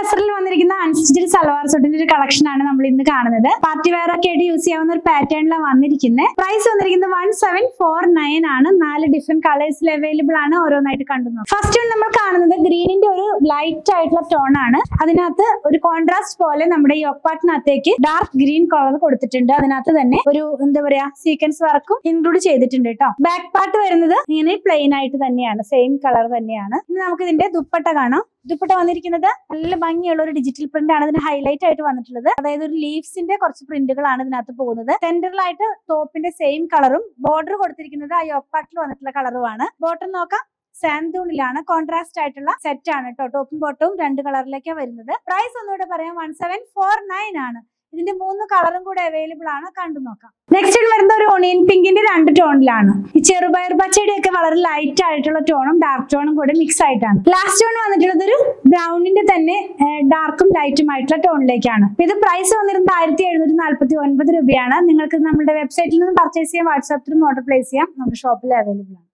ലെസറിൽ വന്നിരിക്കുന്ന അൺസ്റ്റിച്ചഡ് സൽവാർ സൂട്ടിന്റെ ഒരു കളക്ഷൻ ആണ് നമ്മൾ ഇന്ന് കാണുന്നത്. പാർട്ടി വെയർ ഒക്കെ ആയിട്ട് യൂസ് ചെയ്യാവുന്ന ഒരു പാറ്റേണിലാണ് വന്നിരിക്കുന്നത് പ്രൈസ് വന്നിരിക്കുന്നത് വൺ സെവൻ ഫോർ നയൻ ആണ്. നാല് ഡിഫറെന്റ് കളേഴ്സിൽ അവൈലബിൾ ആണ് ഓരോന്നായിട്ട് കണ്ടു ഫസ്റ്റ് നമ്മൾ കാണുന്നത് ഒരു ലൈറ്റ് ആയിട്ടുള്ള ടോൺ ആണ്. അതിനകത്ത് ഒരു കോൺട്രാസ്റ്റ് പോലെ നമ്മുടെ ഈ ഒപ്പാട്ടിനകത്തേക്ക് ഡാർക്ക് ഗ്രീൻ കളർ കൊടുത്തിട്ടുണ്ട്. അതിനകത്ത് തന്നെ ഒരു എന്താ പറയാ സീക്വൻസ് വർക്കും ഇൻക്ലൂഡ് ചെയ്തിട്ടുണ്ട് കേട്ടോ ബാക്ക് പാർട്ട് വരുന്നത് ഇങ്ങനെ പ്ലെയിൻ ആയിട്ട് തന്നെയാണ്. സെയിം കളർ തന്നെയാണ്. ഇനി നമുക്ക് ഇതിന്റെ ദുപ്പട്ട കാണാം. ദുപ്പട്ട വന്നിരിക്കുന്നത് നല്ല ഭംഗിയുള്ള ഒരു ഡിജിറ്റൽ പ്രിന്റ് ആണ്. ഇതിന് ഹൈലൈറ്റ് ആയിട്ട് വന്നിട്ടുള്ളത്. അതായത് ഒരു ലീവ്സിന്റെ കുറച്ച് പ്രിന്റുകളാണ് ഇതിനകത്ത് പോകുന്നത്. സെന്ററിലായിട്ട് ടോപ്പിന്റെ സെയിം കളറും ബോർഡർ കൊടുത്തിരിക്കുന്നത് ആ യോപ്പാട്ടിൽ വന്നിട്ടുള്ള കളറുമാണ് ബോട്ടം നോക്കാം. സാന്തൂണിലാണ്. കോൺട്രാസ്റ്റ് ആയിട്ടുള്ള സെറ്റ് ആണ് കേട്ടോ. ടോപ്പും ബോട്ടവും രണ്ട് കളറിലേക്കാണ് വരുന്നത്. പ്രൈസ് ഒന്നുകൂടെ പറയാം. വൺ സെവൻ ഫോർ നയൻ ആണ്. ഇതിന്റെ മൂന്ന് കളറും കൂടെ അവൈലബിൾ ആണ്. കണ്ടു നോക്കാം. നെക്സ്റ്റ് വരുന്ന ഒരു ഓണിയൻ പിങ്കിന്റെ രണ്ട് ടോണിലാണ് ഈ ചെറുപയർ പച്ചയുടെ ഒക്കെ വളരെ ലൈറ്റ് ആയിട്ടുള്ള ടോണും ഡാർക്ക് ടോണും കൂടെ മിക്സ് ആയിട്ടാണ്. ലാസ്റ്റ് ടോൺ വന്നിട്ടുള്ളത് ഒരു ബ്രൗണിന്റെ തന്നെ ഡാർക്കും ലൈറ്റും ആയിട്ടുള്ള ടോണിലേക്കാണ് ഇത് പ്രൈസ് വന്നിരുന്നത് ആയിരത്തി എഴുന്നൂറ്റി നാല്പത്തി ഒൻപത് രൂപയാണ്. നിങ്ങൾക്ക് നമ്മുടെ വെബ്സൈറ്റിൽ നിന്ന് പർച്ചേസ് ചെയ്യാം. വാട്സാപ്പിലും ഓർഡർ പ്ലേസ് ചെയ്യാം. നമ്മുടെ ഷോപ്പിൽ അവൈലബിൾ ആണ്.